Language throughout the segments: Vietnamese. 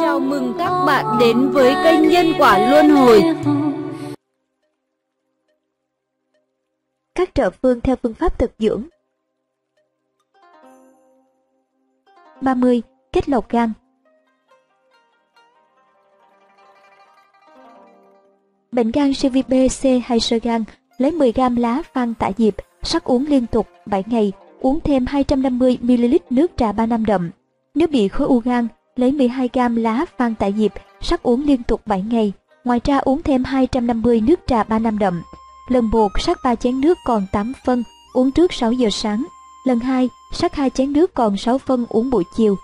Chào mừng các bạn đến với kênh Nhân Quả Luân Hồi. Các trợ phương theo phương pháp thực dưỡng 30. Kết lọc gan Bệnh gan siêu C hay sơ gan lấy 10 gam lá phan tạ diệp, sắc uống liên tục 7 ngày, uống thêm 250ml nước trà 3 năm đậm. Nếu bị khối u gan, lấy 12g lá phan tại diệp, sắc uống liên tục 7 ngày. Ngoài ra uống thêm 250 nước trà 3 năm đậm. Lần 1 sắc 3 chén nước còn 8 phân, uống trước 6 giờ sáng. Lần 2, sắc 2 chén nước còn 6 phân uống buổi chiều.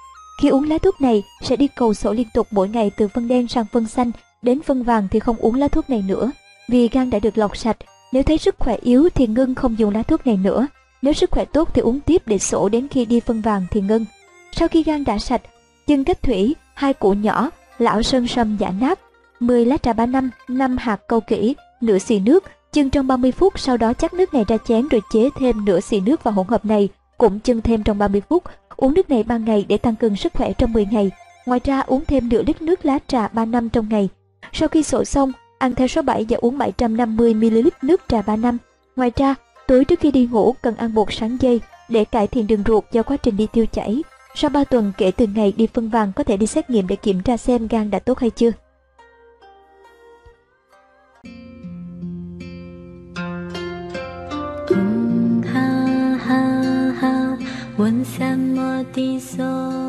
Khi uống lá thuốc này sẽ đi cầu sổ liên tục mỗi ngày từ phân đen sang phân xanh, đến phân vàng thì không uống lá thuốc này nữa. Vì gan đã được lọc sạch, nếu thấy sức khỏe yếu thì ngưng không dùng lá thuốc này nữa. Nếu sức khỏe tốt thì uống tiếp để sổ đến khi đi phân vàng thì ngưng. Sau khi gan đã sạch, chân kết thủy, hai củ nhỏ, lão sơn sâm giả nát, 10 lá trà ba năm, 5 hạt câu kỹ, nửa xì nước, chưng trong 30 phút sau đó chắc nước này ra chén rồi chế thêm nửa xì nước vào hỗn hợp này, cũng chưng thêm trong 30 phút. Uống nước này 3 ngày để tăng cường sức khỏe trong 10 ngày. Ngoài ra uống thêm nửa lít nước lá trà 3 năm trong ngày. Sau khi sổ xong, ăn theo số 7 và uống 750ml nước trà 3 năm. Ngoài ra, tối trước khi đi ngủ cần ăn bột sáng dây để cải thiện đường ruột do quá trình đi tiêu chảy. Sau 3 tuần kể từ ngày đi phân vàng có thể đi xét nghiệm để kiểm tra xem gan đã tốt hay chưa. 问三摩地所。